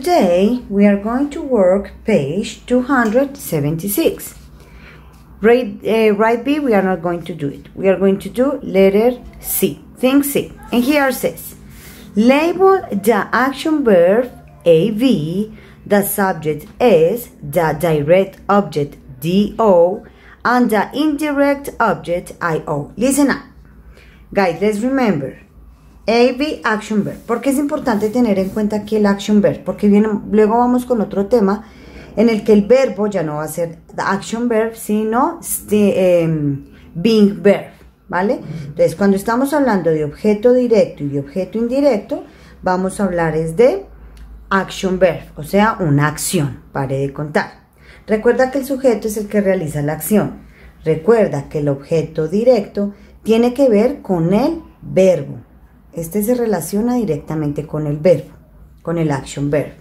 Today we are going to work page 276. Right, uh, B, we are not going to do it. We are going to do letter C. Think C. And here says, label the action verb AV, the subject is the direct object DO, and the indirect object IO. Listen up. Guys, let's remember AV Action Verb. ¿Por qué es importante tener en cuenta aquí el Action Verb? Porque luego vamos con otro tema en el que el verbo ya no va a ser Action Verb, sino este, em, being verb, ¿vale? Entonces, cuando estamos hablando de objeto directo y de objeto indirecto, vamos a hablar es de Action Verb, o sea, una acción, pare de contar. Recuerda que el sujeto es el que realiza la acción. Recuerda que el objeto directo tiene que ver con el verbo. Este se relaciona directamente con el verbo, con el action verb.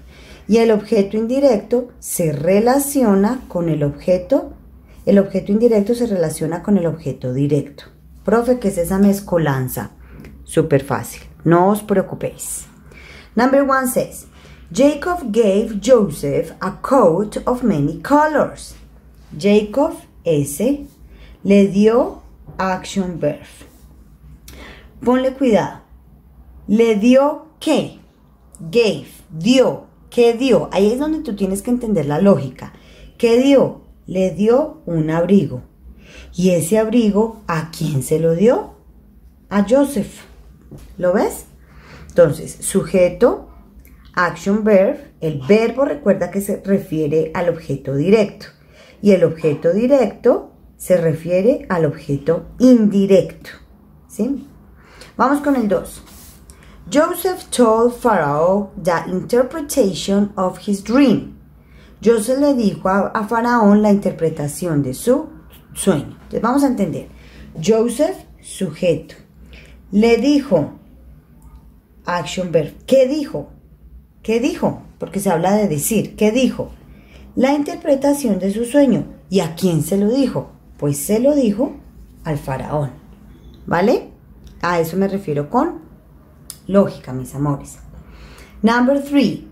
Y el objeto indirecto se relaciona con el objeto, el objeto indirecto se relaciona con el objeto directo. Profe, ¿qué es esa mezcolanza? Súper fácil, no os preocupéis. Number one says, Jacob gave Joseph a coat of many colors. Jacob, ese, le dio action verb. Ponle cuidado. ¿Le dio qué? Gave, dio. ¿Qué dio? Ahí es donde tú tienes que entender la lógica. ¿Qué dio? Le dio un abrigo. ¿Y ese abrigo a quién se lo dio? A Joseph. ¿Lo ves? Entonces, sujeto, action verb. El verbo recuerda que se refiere al objeto directo. Y el objeto directo se refiere al objeto indirecto. ¿Sí? Vamos con el 2. Joseph told Pharaoh the interpretation of his dream. Joseph le dijo a, a, Faraón la interpretación de su sueño. Entonces vamos a entender. Joseph, sujeto. Le dijo, action verb. ¿Qué dijo? ¿Qué dijo? Porque se habla de decir. ¿Qué dijo? La interpretación de su sueño. ¿Y a quién se lo dijo? Pues se lo dijo al faraón. ¿Vale? A eso me refiero con lógica, mis amores. Number three,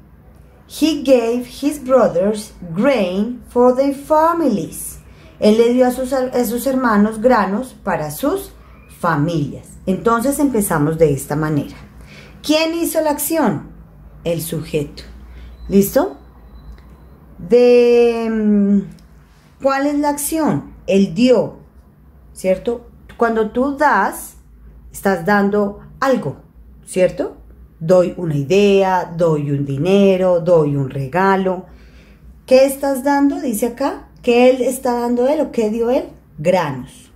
he gave his brothers grain for their families. Él le dio a sus, a sus hermanos granos para sus familias. Entonces empezamos de esta manera. ¿Quién hizo la acción? El sujeto. ¿Listo? De ¿Cuál es la acción? El dio, ¿cierto? Cuando tú das, estás dando algo, ¿cierto? Doy una idea, doy un dinero, doy un regalo. ¿Qué estás dando? Dice acá, ¿qué él está dando él o qué dio él? Granos.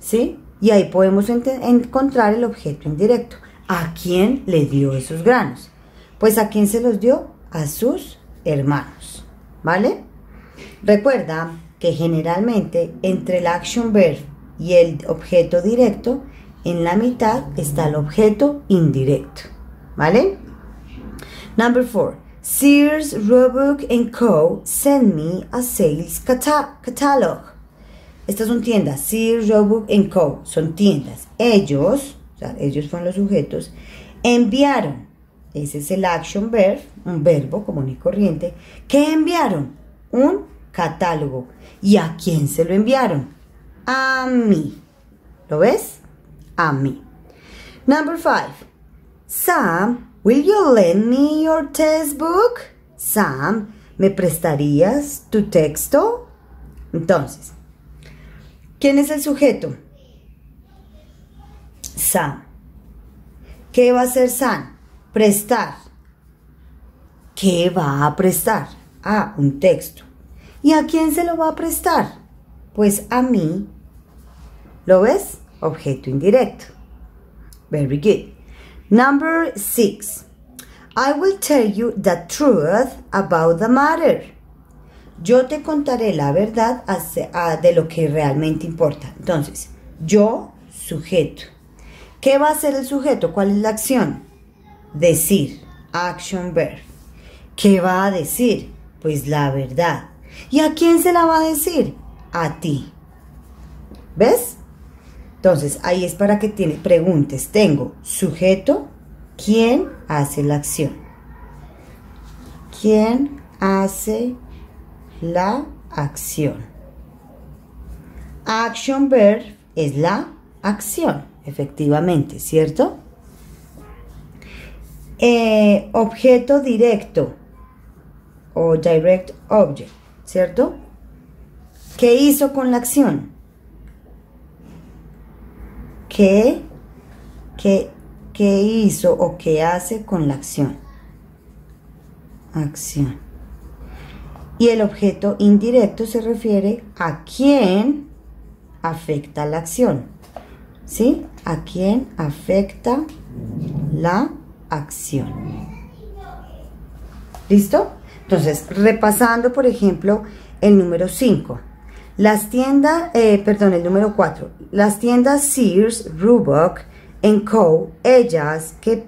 ¿Sí? Y ahí podemos encontrar el objeto indirecto. ¿A quién le dio esos granos? Pues a quién se los dio? A sus hermanos. ¿Vale? Recuerda que generalmente entre el action verb y el objeto directo, en la mitad está el objeto indirecto. ¿Vale? Number four. Sears, Roebuck Co. send me a sales catalog. Estas son tiendas. Sears, Roebuck Co. son tiendas. Ellos, o sea, ellos fueron los sujetos, enviaron. Ese es el action verb, un verbo común y corriente. ¿Qué enviaron? Un catálogo. ¿Y a quién se lo enviaron? A mí. ¿Lo ves? A mí. Number five. Sam, will you lend me your textbook? Sam, ¿me prestarías tu texto? Entonces, ¿quién es el sujeto? Sam. ¿Qué va a hacer Sam? Prestar. ¿Qué va a prestar? Ah, un texto. ¿Y a quién se lo va a prestar? Pues a mí. ¿Lo ves? Objeto indirecto. Very good. Number six. I will tell you the truth about the matter. Yo te contaré la verdad de lo que realmente importa. Entonces, yo, sujeto. ¿Qué va a hacer el sujeto? ¿Cuál es la acción? Decir. Action verb. ¿Qué va a decir? Pues la verdad. ¿Y a quién se la va a decir? A ti. ¿Ves? Entonces, ahí es para que tiene, preguntes. Tengo sujeto, ¿Quién hace la acción? ¿Quién hace la acción? Action verb es la acción, efectivamente, ¿cierto? Eh, objeto directo o direct object, ¿cierto? ¿Qué hizo con la acción? ¿Qué, qué, qué hizo o qué hace con la acción? Acción. Y el objeto indirecto se refiere a quién afecta la acción. ¿Sí? A quién afecta la acción. ¿Listo? Entonces, repasando, por ejemplo, el número 5. Las tiendas, eh, perdón, el número 4. Las tiendas Sears, Roebuck, Co, ellas, ¿qué,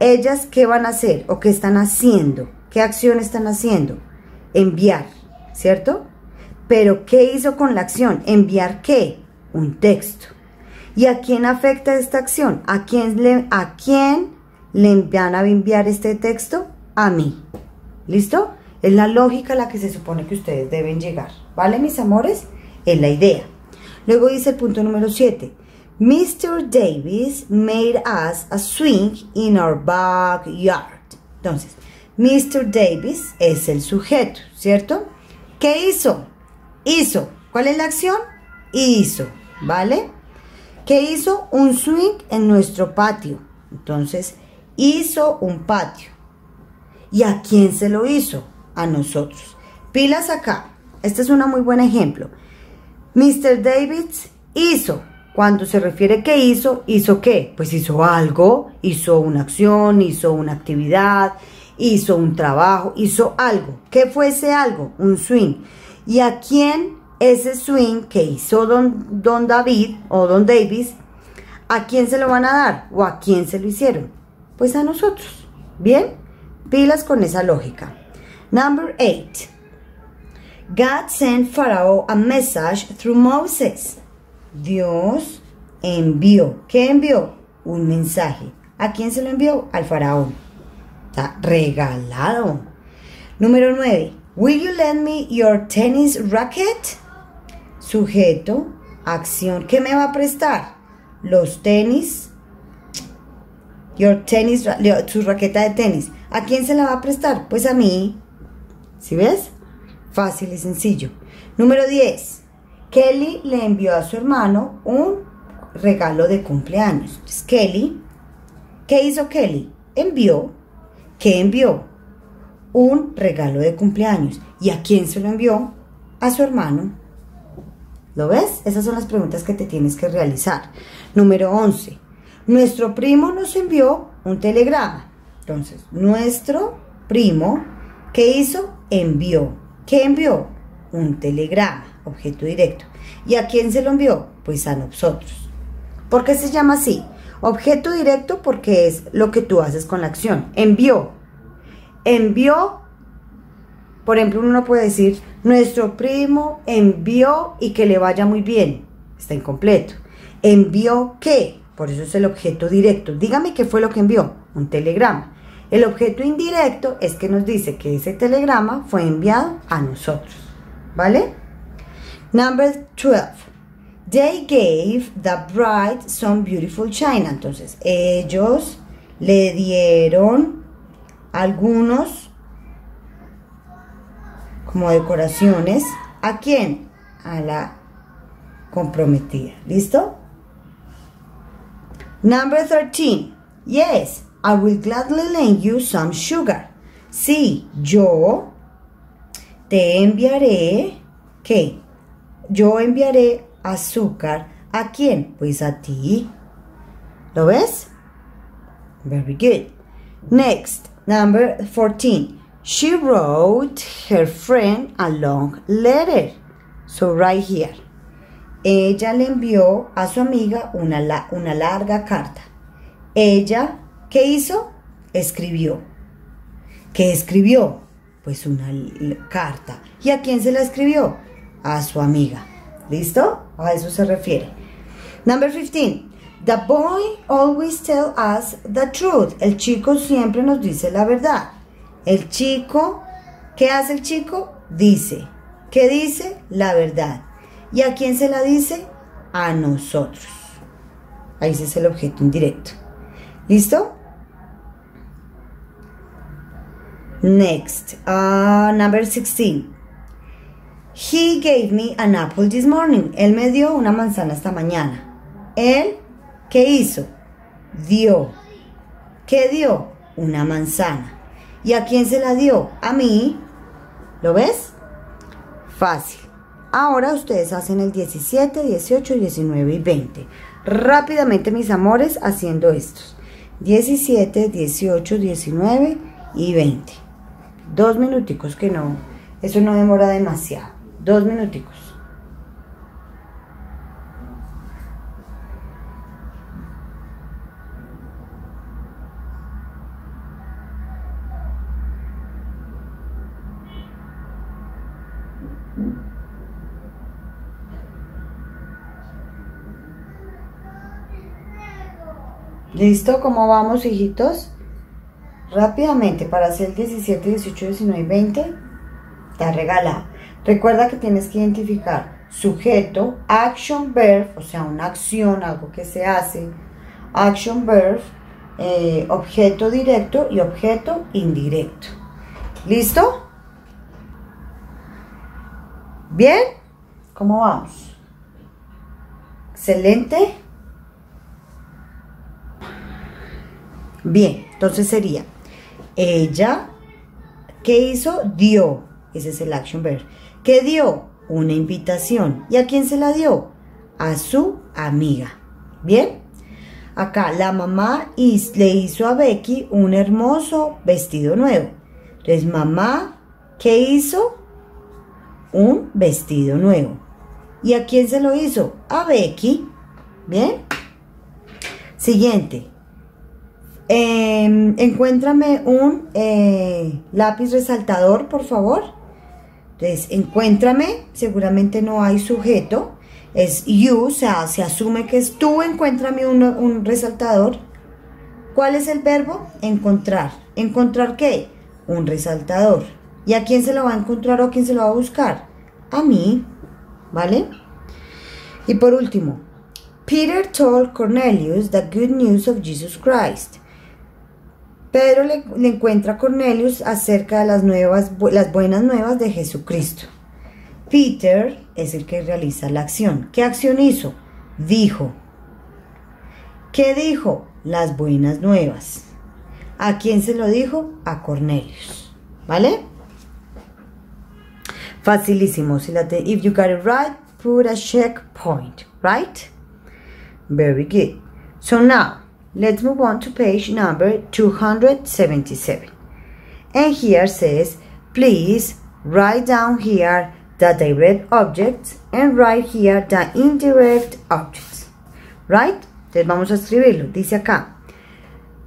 ellas qué van a hacer o qué están haciendo? ¿Qué acción están haciendo? Enviar, ¿cierto? Pero ¿qué hizo con la acción? ¿Enviar qué? Un texto. ¿Y a quién afecta esta acción? ¿A quién le, a quién le van a enviar este texto? A mí. ¿Listo? Es la lógica a la que se supone que ustedes deben llegar. ¿Vale, mis amores? Es la idea. Luego dice el punto número 7. Mr. Davis made us a swing in our backyard. Entonces, Mr. Davis es el sujeto, ¿cierto? ¿Qué hizo? Hizo. ¿Cuál es la acción? Hizo, ¿vale? ¿Qué hizo? Un swing en nuestro patio. Entonces, hizo un patio. ¿Y a quién se lo hizo? a nosotros. Pilas acá. Este es un muy buen ejemplo. Mr. Davids hizo. Cuando se refiere que hizo, ¿hizo qué? Pues hizo algo, hizo una acción, hizo una actividad, hizo un trabajo, hizo algo. ¿Qué fue ese algo? Un swing. ¿Y a quién ese swing que hizo don, don David o don Davis, a quién se lo van a dar o a quién se lo hicieron? Pues a nosotros. ¿Bien? Pilas con esa lógica. Number 8. God sent Pharaoh a message through Moses. Dios envió. ¿Qué envió? Un mensaje. ¿A quién se lo envió? Al faraón. Está regalado. Número 9. Will you lend me your tennis racket? Sujeto, acción. ¿Qué me va a prestar? Los tenis. Your tennis, su raqueta de tenis. ¿A quién se la va a prestar? Pues a mí. ¿Sí ves? Fácil y sencillo. Número 10. Kelly le envió a su hermano un regalo de cumpleaños. Kelly, ¿qué hizo Kelly? Envió, ¿qué envió? Un regalo de cumpleaños. ¿Y a quién se lo envió? A su hermano. ¿Lo ves? Esas son las preguntas que te tienes que realizar. Número 11. Nuestro primo nos envió un telegrama. Entonces, nuestro primo, ¿qué hizo? envió. ¿Qué envió? Un telegrama, objeto directo. ¿Y a quién se lo envió? Pues a nosotros. ¿Por qué se llama así? Objeto directo porque es lo que tú haces con la acción. Envió. Envió, por ejemplo, uno puede decir, nuestro primo envió y que le vaya muy bien. Está incompleto. ¿Envió qué? Por eso es el objeto directo. Dígame qué fue lo que envió. Un telegrama. El objeto indirecto es que nos dice que ese telegrama fue enviado a nosotros. ¿Vale? Number 12. They gave the bride some beautiful china. Entonces, ellos le dieron algunos como decoraciones. ¿A quién? A la comprometida. ¿Listo? Number 13. Yes, I will gladly lend you some sugar. Sí, yo te enviaré, ¿qué? Yo enviaré azúcar. ¿A quién? Pues a ti. ¿Lo ves? Very good. Next, number 14. She wrote her friend a long letter. So right here. Ella le envió a su amiga una, una larga carta. Ella ¿Qué hizo? Escribió. ¿Qué escribió? Pues una carta. ¿Y a quién se la escribió? A su amiga. ¿Listo? A eso se refiere. Number 15. The boy always tells us the truth. El chico siempre nos dice la verdad. El chico, ¿qué hace el chico? Dice. ¿Qué dice? La verdad. ¿Y a quién se la dice? A nosotros. Ahí es el objeto indirecto. ¿Listo? Next, uh, number 16. He gave me an apple this morning. Él me dio una manzana esta mañana. Él, ¿qué hizo? Dio. ¿Qué dio? Una manzana. ¿Y a quién se la dio? A mí. ¿Lo ves? Fácil. Ahora ustedes hacen el 17, 18, 19 y 20. Rápidamente, mis amores, haciendo estos. 17, 18, 19 y 20. Dos minuticos que no, eso no demora demasiado. Dos minuticos. ¿Listo? ¿Cómo vamos, hijitos? Rápidamente, para hacer el 17, 18, 19 y 20, está regalado. Recuerda que tienes que identificar sujeto, action verb, o sea, una acción, algo que se hace, action verb, eh, objeto directo y objeto indirecto. ¿Listo? ¿Bien? ¿Cómo vamos? Excelente. Bien, entonces sería, ella, ¿qué hizo? Dio, ese es el action verb. ¿Qué dio? Una invitación. ¿Y a quién se la dio? A su amiga. ¿Bien? Acá la mamá le hizo a Becky un hermoso vestido nuevo. Entonces, mamá, ¿qué hizo? Un vestido nuevo. ¿Y a quién se lo hizo? A Becky. ¿Bien? Siguiente. Em, encuéntrame un eh, lápiz resaltador, por favor. Entonces, encuéntrame, seguramente no hay sujeto, es you, o sea, se asume que es tú, encuéntrame un, un resaltador. ¿Cuál es el verbo? Encontrar. ¿Encontrar qué? Un resaltador. ¿Y a quién se lo va a encontrar o a quién se lo va a buscar? A mí, ¿vale? Y por último, Peter told Cornelius the good news of Jesus Christ. Pedro le, encuentra a Cornelius acerca de las, nuevas, las buenas nuevas de Jesucristo. Peter es el que realiza la acción. ¿Qué acción hizo? Dijo. ¿Qué dijo? Las buenas nuevas. ¿A quién se lo dijo? A Cornelius. ¿Vale? Facilísimo. Si la te, if you got it right, put a check point. Right? Very good. So now, Let's move on to page number 277. And here says, please write down here the direct objects and write here the indirect objects. Right? Entonces vamos a escribirlo. Dice acá,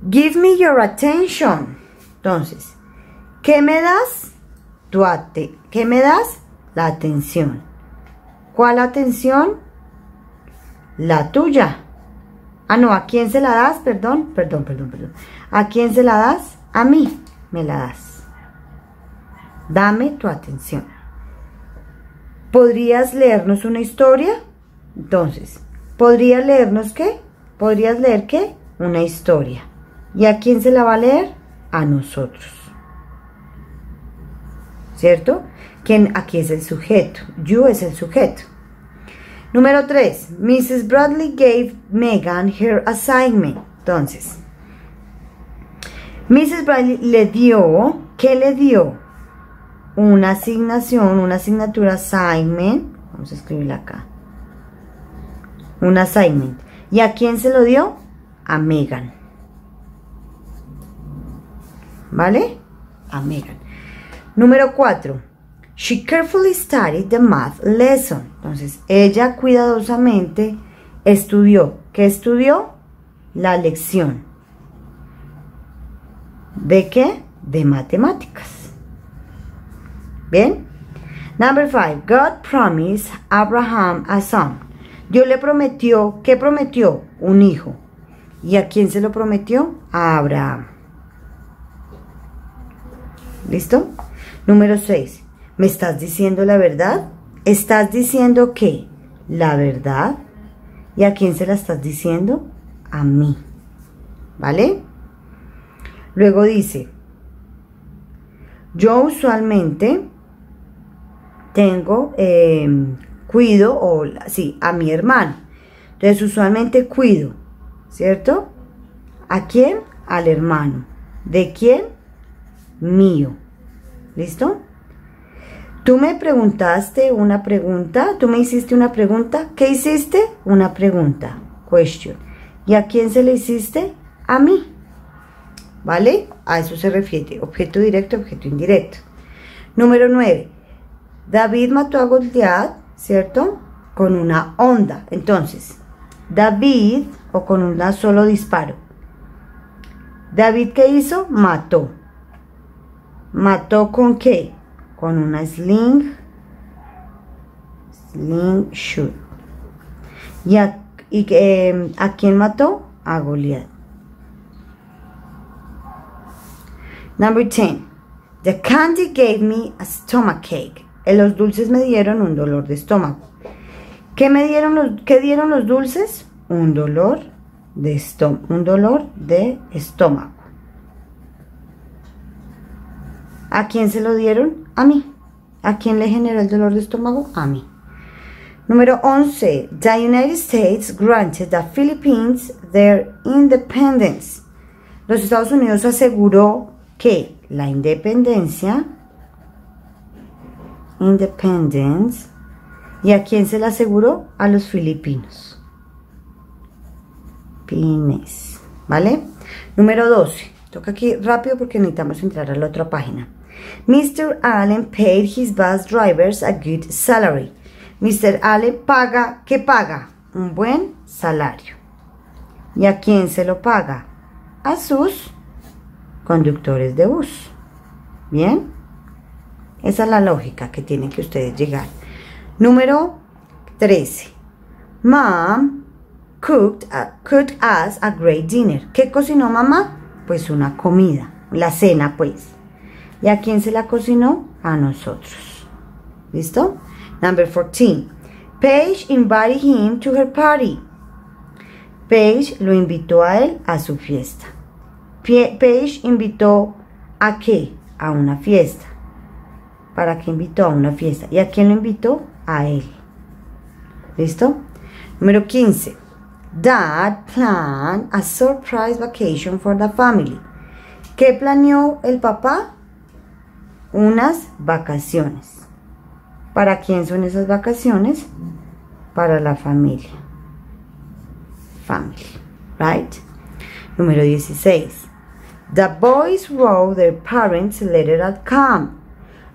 give me your attention. Entonces, ¿qué me das? Tu ate ¿Qué me das? La atención. ¿Cuál atención? La tuya. Ah, no, ¿a quién se la das? Perdón, perdón, perdón, perdón. ¿A quién se la das? A mí me la das. Dame tu atención. ¿Podrías leernos una historia? Entonces, ¿podrías leernos qué? ¿Podrías leer qué? Una historia. ¿Y a quién se la va a leer? A nosotros. ¿Cierto? ¿Quién, aquí es el sujeto. You es el sujeto. Número 3. Mrs. Bradley gave Megan her assignment. Entonces, Mrs. Bradley le dio, ¿qué le dio? Una asignación, una asignatura assignment. Vamos a escribirla acá. Un assignment. ¿Y a quién se lo dio? A Megan. ¿Vale? A Megan. Número 4. She carefully studied the math lesson. Entonces, ella cuidadosamente estudió. ¿Qué estudió? La lección. ¿De qué? De matemáticas. ¿Bien? Number five, God promised Abraham a son. Dios le prometió, ¿qué prometió? Un hijo. ¿Y a quién se lo prometió? A Abraham. ¿Listo? Número 6. ¿Me estás diciendo la verdad? ¿Estás diciendo qué? La verdad. ¿Y a quién se la estás diciendo? A mí. ¿Vale? Luego dice, yo usualmente tengo, em, cuido, o sí, a mi hermano. Entonces usualmente cuido, ¿cierto? ¿A quién? Al hermano. ¿De quién? Mío. ¿Listo? Tú me preguntaste una pregunta, tú me hiciste una pregunta. ¿Qué hiciste? Una pregunta. Question. ¿Y a quién se le hiciste? A mí. ¿Vale? A eso se refiere. Objeto directo, objeto indirecto. Número 9. David mató a Goliat, ¿cierto? Con una onda. Entonces, David, o con un solo disparo. David, ¿qué hizo? Mató. ¿Mató con qué? Con una sling. Sling shoot. ¿Y a, eh, ¿a quién mató? A Goliat. Number 10. The candy gave me a stomach ache. Los dulces me dieron un dolor de estómago. ¿Qué me dieron los, qué dieron los dulces? Un dolor de estómago. Un dolor de estómago. ¿A quién se lo dieron? A mí. ¿A quién le generó el dolor de estómago? A mí. Número 11. The United States granted the Philippines their independence. Los Estados Unidos aseguró que la independencia Independence. ¿Y a quién se la aseguró? A los filipinos. Pines. ¿Vale? Número 12. Toca aquí rápido porque necesitamos entrar a la otra página. Mr. Allen paid his bus drivers a good salary. Mr. Allen paga, ¿qué paga? Un buen salario. ¿Y a quién se lo paga? A sus conductores de bus. ¿Bien? Esa es la lógica que tienen que ustedes llegar. Número 13. Mom cooked, cooked us a great dinner. ¿Qué cocinó mamá? Pues una comida, la cena pues. ¿Y a quién se la cocinó? A nosotros. ¿Listo? Number 14. Paige invited him to her party. Paige lo invitó a él a su fiesta. Paige invitó a qué? A una fiesta para que invitó a una fiesta. ¿Y a quién lo invitó? A él. ¿Listo? Número 15. Dad planned a surprise vacation for the family. ¿Qué planeó el papá? Unas vacaciones. ¿Para quién son esas vacaciones? Para la familia. Family. Right? Número 16. The boys wrote their parents letter at camp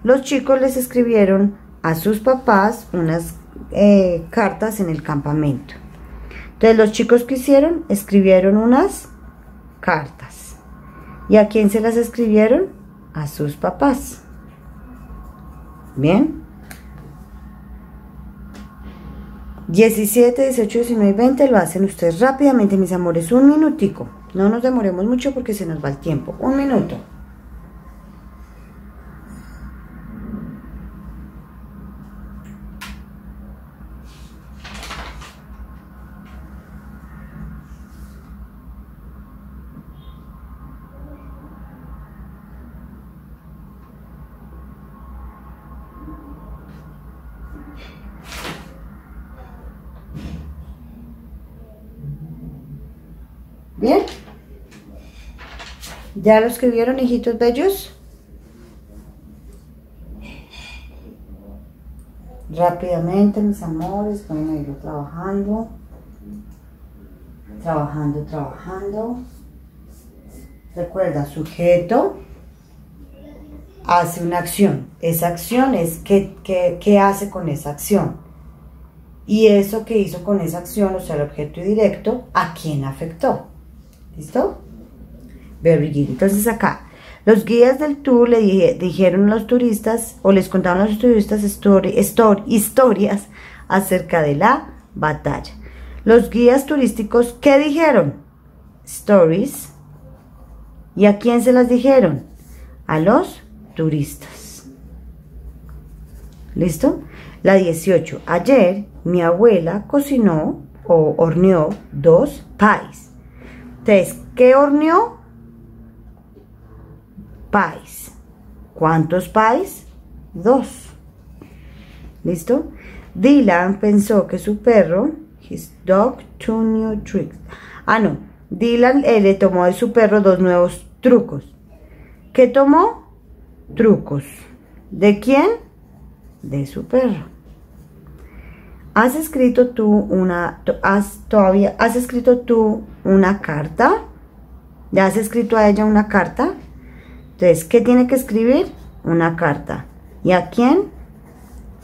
los chicos les escribieron a sus papás unas eh, cartas en el campamento. Entonces los chicos que hicieron, escribieron unas cartas. ¿Y a quién se las escribieron? A sus papás. Bien. 17, 18, 19 y 20 lo hacen ustedes rápidamente, mis amores. Un minutico. No nos demoremos mucho porque se nos va el tiempo. Un minuto. Bien. ¿Ya lo escribieron, hijitos bellos? Rápidamente, mis amores, pueden irlo trabajando. Trabajando, trabajando. Recuerda, sujeto hace una acción. Esa acción es qué, qué hace con esa acción. Y eso que hizo con esa acción, o sea, el objeto directo, ¿a quién afectó? ¿Listo? Very good. Entonces acá, los guías del tour le dijeron a los turistas, o les contaron a los turistas historias acerca de la batalla. Los guías turísticos, ¿qué dijeron? Stories. ¿Y a quién se las dijeron? A los turistas. ¿Listo? La 18. Ayer mi abuela cocinó o horneó dos pies. ¿Qué horneó? Pies. ¿Cuántos pies? Dos. ¿Listo? Dylan pensó que su perro, his dog, two new tricks. Ah, no. Dylan eh, le tomó de su perro dos nuevos trucos. ¿Qué tomó? Trucos. ¿De quién? De su perro. ¿Has escrito tú una, has, todavía, has escrito tú una carta? ¿Le has escrito a ella una carta? Entonces, ¿qué tiene que escribir? Una carta. ¿Y a quién?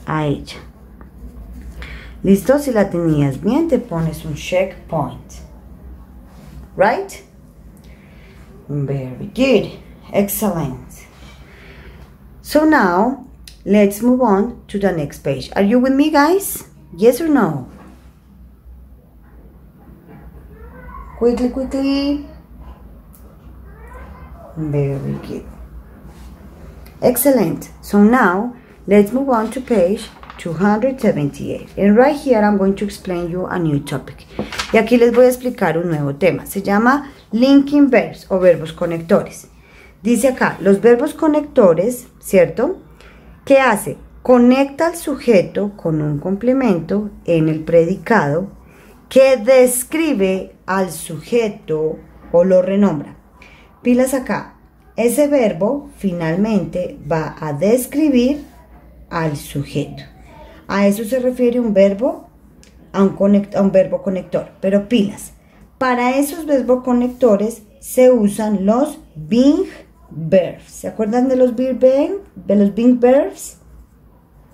A ella. ¿Listo? Si la tenías bien, te pones un checkpoint. Right? Very good. Excellent. So now, let's move on to the next page. Are you with me, guys? Yes or no? Quickly, quickly. Very good. Excellent. So now let's move on to page 278. And right here I'm going to explain you a new topic. Y aquí les voy a explicar un nuevo tema. Se llama linking verbs o verbos conectores. Dice acá, los verbos conectores, ¿cierto? ¿Qué hace? Conecta al sujeto con un complemento en el predicado que describe al sujeto o lo renombra. Pilas acá, ese verbo finalmente va a describir al sujeto. A eso se refiere un verbo, a un, verbo conector. Pero pilas, para esos verbos conectores se usan los being verbs. ¿Se acuerdan de los being, de los verbs?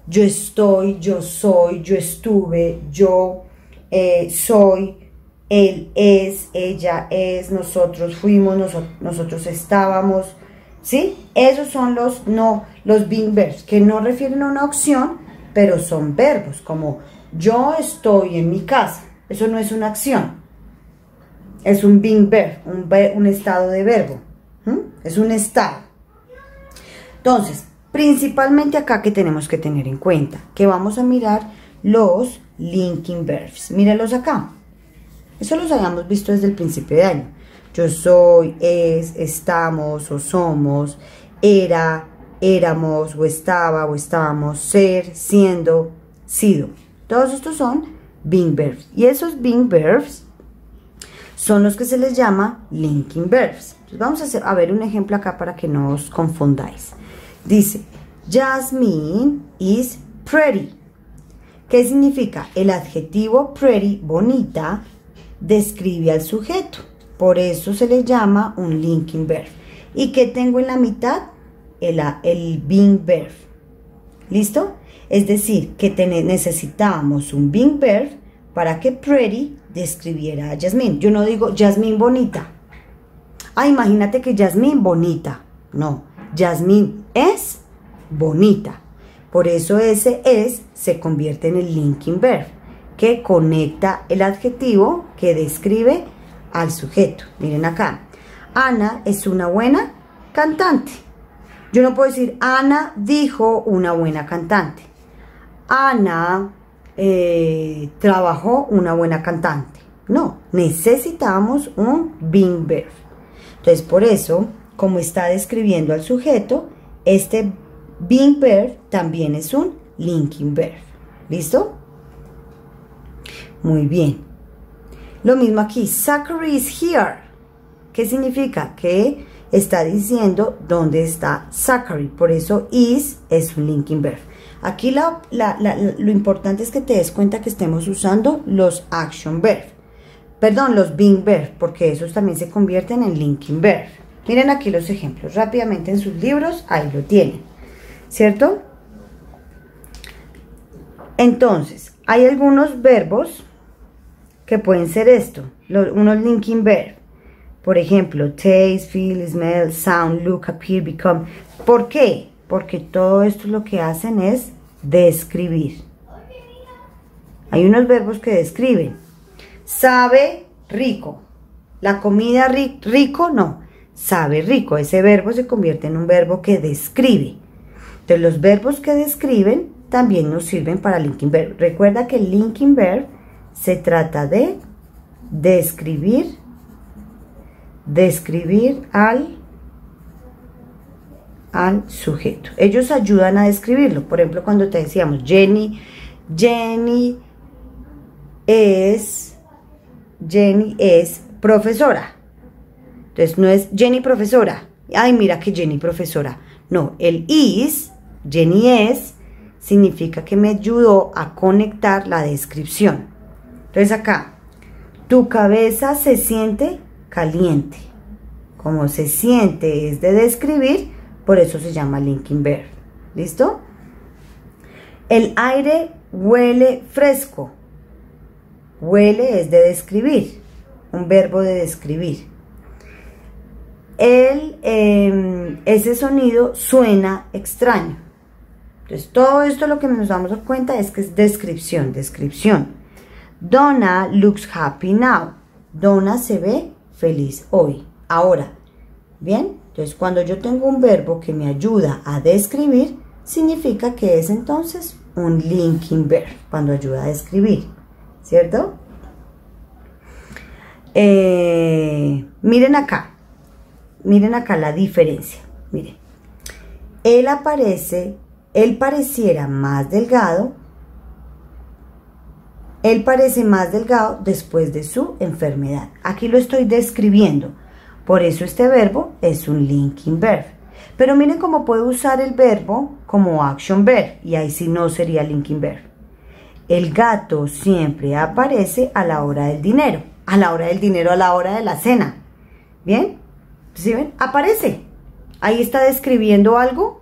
Yo estoy, yo soy, yo estuve, yo eh, soy, él es, ella es, nosotros fuimos, nosotros estábamos, ¿sí? Esos son los, no, los being verbs, que no refieren a una opción, pero son verbos, como yo estoy en mi casa, eso no es una acción, es un being verb, un, estado de verbo, es un estado. Entonces, Principalmente acá que tenemos que tener en cuenta, que vamos a mirar los linking verbs. Mírenlos acá. Eso los habíamos visto desde el principio de año. Yo soy, es, estamos o somos, era, éramos o estaba o estábamos, ser, siendo, sido. Todos estos son being verbs. Y esos being verbs son los que se les llama linking verbs. vamos a, hacer, a ver un ejemplo acá para que no os confundáis. Dice, Jasmine is pretty. ¿Qué significa? El adjetivo pretty, bonita, describe al sujeto. Por eso se le llama un linking verb. ¿Y qué tengo en la mitad? El, being verb. ¿Listo? Es decir, que necesitábamos un being verb para que pretty describiera a Jasmine. Yo no digo Jasmine bonita. Ah, imagínate que Jasmine bonita. No, Jasmine es bonita. Por eso ese es se convierte en el linking verb, que conecta el adjetivo que describe al sujeto. Miren acá. Ana es una buena cantante. Yo no puedo decir Ana dijo una buena cantante. Ana eh, trabajó una buena cantante. No, necesitamos un being verb. Entonces, por eso, como está describiendo al sujeto, este being verb también es un linking verb. ¿Listo? Muy bien. Lo mismo aquí, Zachary is here. ¿Qué significa? Que está diciendo dónde está Zachary. Por eso is es un linking verb. Aquí lo importante es que te des cuenta que estemos usando los action verb. Perdón, los being verb, porque esos también se convierten en linking verb. Miren aquí los ejemplos rápidamente en sus libros, ahí lo tienen, ¿cierto? Entonces, hay algunos verbos que pueden ser esto, unos linking verb. Por ejemplo, taste, feel, smell, sound, look, appear, become. ¿Por qué? Porque todo esto lo que hacen es describir. Hay unos verbos que describen. Sabe rico. La comida rico, no. Sabe rico. Ese verbo se convierte en un verbo que describe. Entonces los verbos que describen también nos sirven para linking verb. Recuerda que el linking verb se trata de describir, describir al, al sujeto. Ellos ayudan a describirlo. Por ejemplo, cuando te decíamos Jenny, Jenny es, Jenny es profesora. Entonces no es Jenny profesora. Ay, mira que Jenny profesora. No, el is, Jenny es, significa que me ayudó a conectar la descripción. Entonces acá, tu cabeza se siente caliente. Como se siente es de describir, por eso se llama linking verb. ¿Listo? El aire huele fresco. Huele es de describir, un verbo de describir. Em, ese sonido suena extraño. Entonces, todo esto lo que nos damos cuenta es que es descripción, descripción. Donna looks happy now. Donna se ve feliz hoy, ahora. ¿Bien? Entonces, cuando yo tengo un verbo que me ayuda a describir, significa que es entonces un linking verb, cuando ayuda a describir. ¿Cierto? Eh, miren acá. Miren acá la diferencia. Miren. Él aparece él pareciera más delgado, él parece más delgado después de su enfermedad. Aquí lo estoy describiendo, por eso este verbo es un linking verb. Pero miren cómo puedo usar el verbo como action verb, y ahí sí no sería linking verb. El gato siempre aparece a la hora del dinero, a la hora del dinero, a la hora de la cena. ¿Bien? ¿Sí ven? Aparece. Ahí está describiendo algo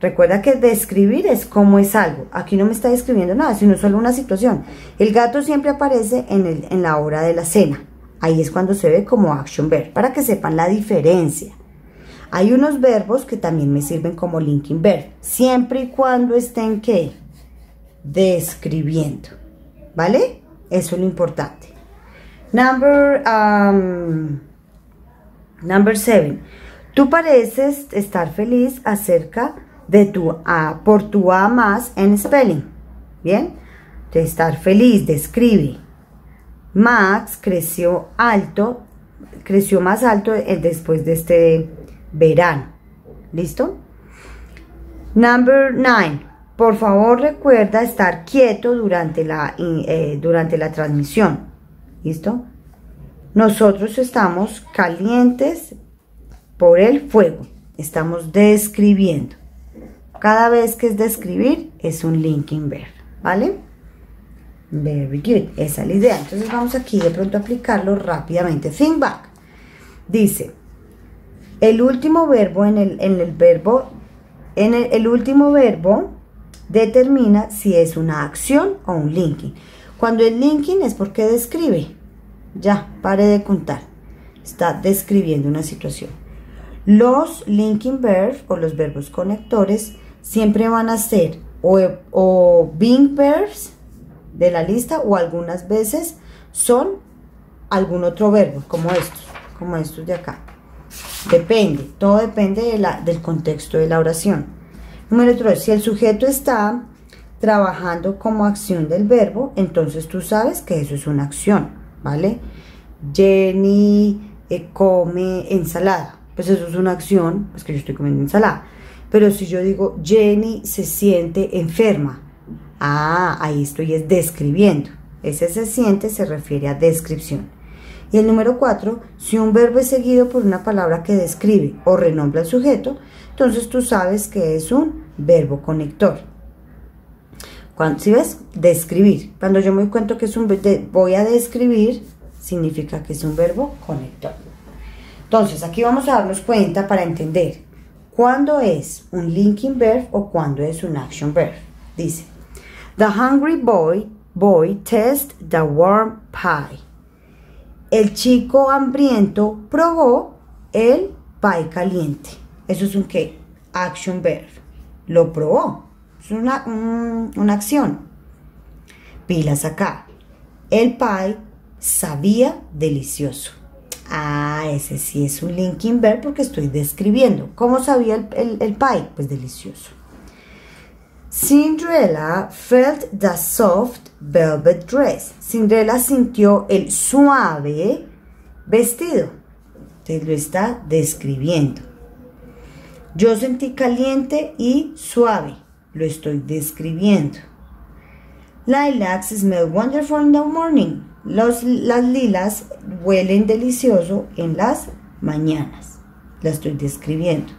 Recuerda que describir es cómo es algo. Aquí no me está describiendo nada, sino solo una situación. El gato siempre aparece en, el, en la hora de la cena. Ahí es cuando se ve como action verb, para que sepan la diferencia. Hay unos verbos que también me sirven como linking verb, siempre y cuando estén ¿qué? describiendo. ¿Vale? Eso es lo importante. Number, um, number seven. Tú pareces estar feliz acerca de tu A por tu A más en spelling. Bien, de estar feliz, describe. Max creció alto, creció más alto después de este verano. ¿Listo? Number 9. Por favor recuerda estar quieto durante la, eh, durante la transmisión. ¿Listo? Nosotros estamos calientes por el fuego. Estamos describiendo. Cada vez que es describir es un linking verb, ¿vale? Very good, esa es la idea. Entonces vamos aquí de pronto a aplicarlo rápidamente. Think back. Dice, el último verbo en el, en el verbo, en el, el último verbo determina si es una acción o un linking. Cuando el linking es porque describe. Ya, pare de contar. Está describiendo una situación. Los linking verbs o los verbos conectores siempre van a ser o, o being verbs de la lista o algunas veces son algún otro verbo, como estos, como estos de acá. Depende, todo depende del contexto de la oración. Número 3, si el sujeto está trabajando como acción del verbo, entonces tú sabes que eso es una acción, ¿vale? Jenny eh, come ensalada, pues eso es una acción, pues que yo estoy comiendo ensalada. Pero si yo digo, Jenny se siente enferma, ah, ahí estoy es describiendo. Ese se siente se refiere a descripción. Y el número cuatro, si un verbo es seguido por una palabra que describe o renombra al sujeto, entonces tú sabes que es un verbo conector. Si ves, describir. Cuando yo me cuenta que es un voy a describir, significa que es un verbo conector. Entonces, aquí vamos a darnos cuenta para entender ¿Cuándo es un linking verb o cuándo es un action verb? Dice, The hungry boy, boy test the warm pie. El chico hambriento probó el pie caliente. Eso es un qué? Action verb. Lo probó. Es una, una acción. Pilas acá. El pie sabía delicioso. Ah, ese sí es un linking verb porque estoy describiendo. ¿Cómo sabía el, el, pie? Pues delicioso. Cinderella felt the soft velvet dress. Cinderella sintió el suave vestido. Entonces lo está describiendo. Yo sentí caliente y suave. Lo estoy describiendo. Lilacs smell wonderful in the morning. las lilas huelen delicioso en las mañanas. La estoy describiendo.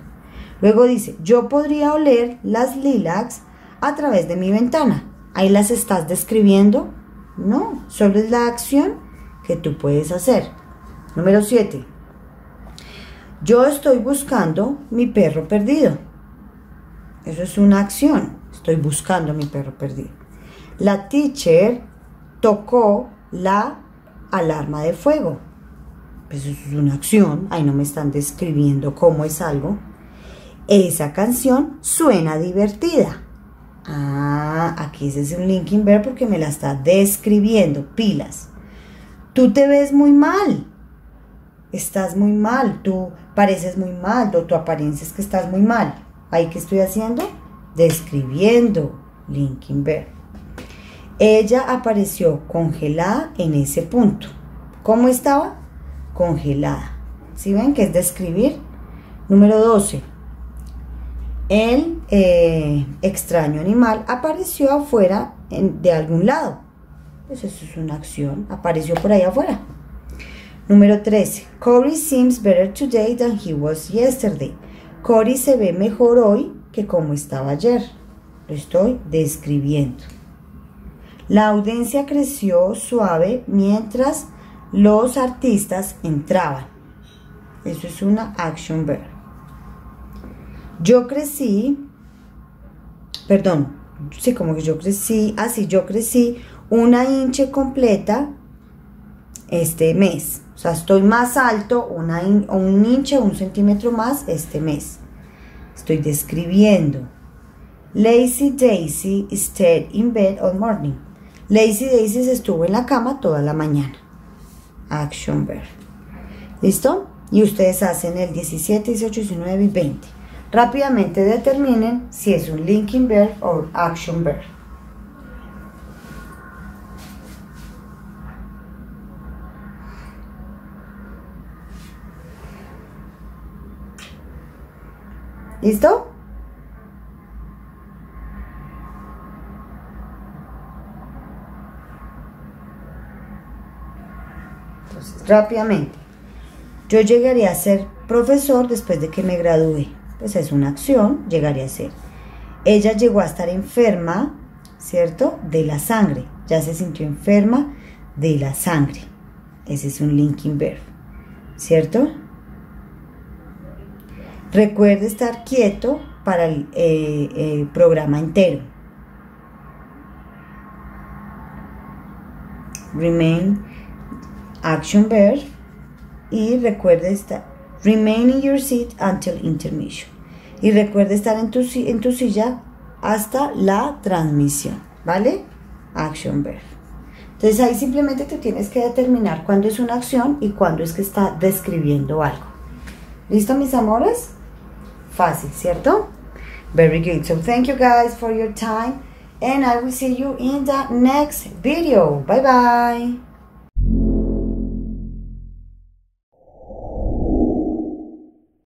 Luego dice, yo podría oler las lilacs a través de mi ventana. Ahí las estás describiendo. No, solo es la acción que tú puedes hacer. Número 7. Yo estoy buscando mi perro perdido. Eso es una acción. Estoy buscando mi perro perdido. La teacher tocó la alarma de fuego. Pues eso es una acción. Ahí no me están describiendo cómo es algo. Esa canción suena divertida. Ah, aquí ese es un linking verb porque me la está describiendo. Pilas. Tú te ves muy mal estás muy mal, tú pareces muy mal, o tu apariencia es que estás muy mal. ¿Ahí qué estoy haciendo? Describiendo linking verb. Ella apareció congelada en ese punto. ¿Cómo estaba? Congelada. ¿Sí ven que es describir? Número 12. El eh, extraño animal apareció afuera de algún lado. Pues eso es una acción. Apareció por ahí afuera. Número 13. Cory seems better today than he was yesterday. Cory se ve mejor hoy que como estaba ayer. Lo estoy describiendo. La audiencia creció suave mientras los artistas entraban. Eso es una action verb. Yo crecí, perdón, sí, como que yo crecí, así ah, yo crecí una inche completa este mes. O sea, estoy más alto, una un inche, un centímetro más este mes. Estoy describiendo. Lazy Daisy stayed in bed all morning. Lazy Daisy estuvo en la cama toda la mañana. Action verb. ¿Listo? Y ustedes hacen el 17, 18, 19 y 20. Rápidamente determinen si es un linking verb o action verb. ¿Listo? Entonces, rápidamente. Yo llegaría a ser profesor después de que me gradué. Pues es una acción, llegaría a ser. Ella llegó a estar enferma, ¿cierto? De la sangre. Ya se sintió enferma de la sangre. Ese es un linking verb, ¿cierto? Recuerde estar quieto para el eh, programa entero. Remain action verb y recuerde estar remain in your seat until intermission. Y recuerde estar en tu, en tu silla hasta la transmisión, ¿vale? Action verb. Entonces ahí simplemente te tienes que determinar cuándo es una acción y cuándo es que está describiendo algo. ¿Listo, mis amores? Fácil, ¿cierto? Very good. So thank you guys for your time and I will see you in the next video. Bye bye.